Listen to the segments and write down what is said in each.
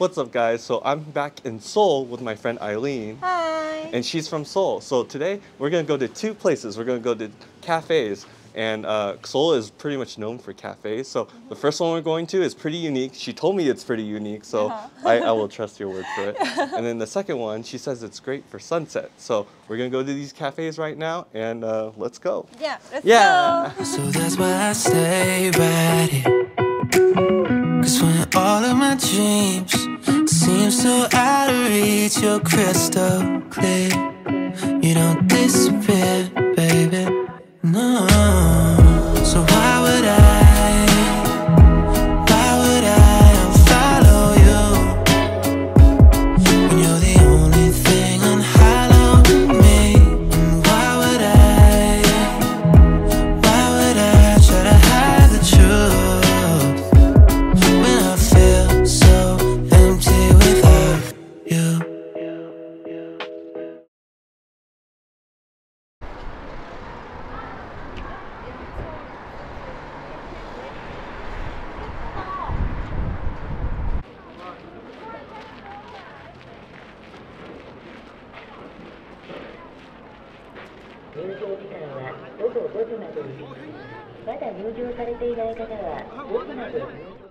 What's up, guys? So I'm back in Seoul with my friend Eileen, Hi. and she's from Seoul. So today we're gonna go to two places. We're gonna go to cafes, and uh, Seoul is pretty much known for cafes. So the first one we're going to is pretty unique. She told me it's pretty unique, so Uh-huh. I, I will trust your word for it. and then the second one, she says it's great for sunset. So we're gonna go to these cafes right now, and uh, let's go. yeah, let's Yeah. go. So that's why I stay right here. All of my dreams seem so out of reach, you're crystal clear. You don't disappear, baby. No. 入場時間は午後5時までです」「まだ入場されていない方は5時まで。入場」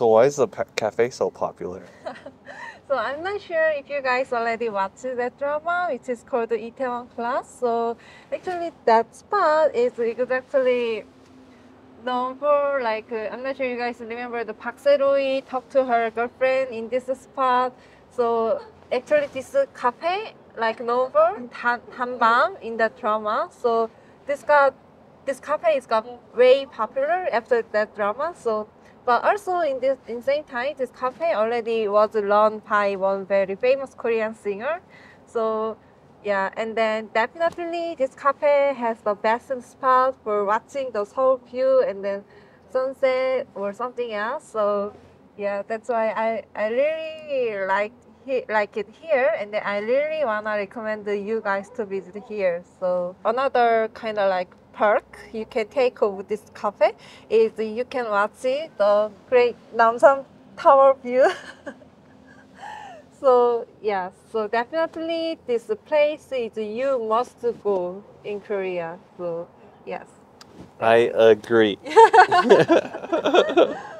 So why is the cafe so popular? So I'm not sure if you guys already watched that drama, which is called the Itaewon Class. So actually, that spot is exactly known for like uh, I'm not sure you guys remember the Park Se-roy talked to her girlfriend in this spot. So actually, this cafe like known for Han in that drama. So this got this cafe is got way popular after that drama. So but also in this in same time, this cafe already was run by one very famous Korean singer. So yeah, and then definitely this cafe has the best spot for watching the Seoul view and then sunset or something else. So yeah, that's why I, I really like he, like it here and I really wanna recommend you guys to visit here. So another kind of like perk you can take of this cafe is you can watch the great Namsan Tower view. so yeah, so definitely this place is you must go in Korea. So yes. I agree.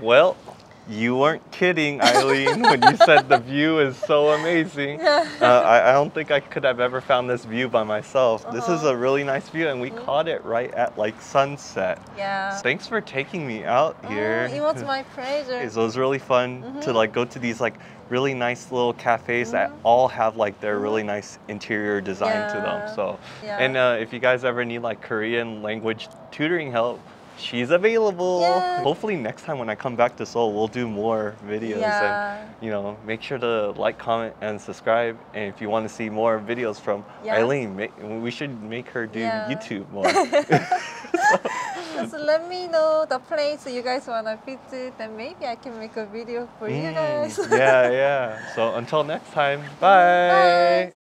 Well, you weren't kidding, Eileen, when you said the view is so amazing. Uh, I, I don't think I could have ever found this view by myself. This is a really nice view, and we caught it right at like sunset. Yeah. Thanks for taking me out here. Oh, it was my pleasure. It was really fun to like go to these like really nice little cafes that all have like their really nice interior design to them. So, Yeah. and uh, if you guys ever need like Korean language tutoring help, she's available. Yeah. Hopefully next time when I come back to Seoul, we'll do more videos Yeah. and you know make sure to like, comment, and subscribe. And if you want to see more videos from Yeah. Eileen, ma- we should make her do Yeah. YouTube more. Just let me know the place you guys wanna visit, and maybe I can make a video for you Mm, guys. yeah, yeah. So until next time, bye. Bye.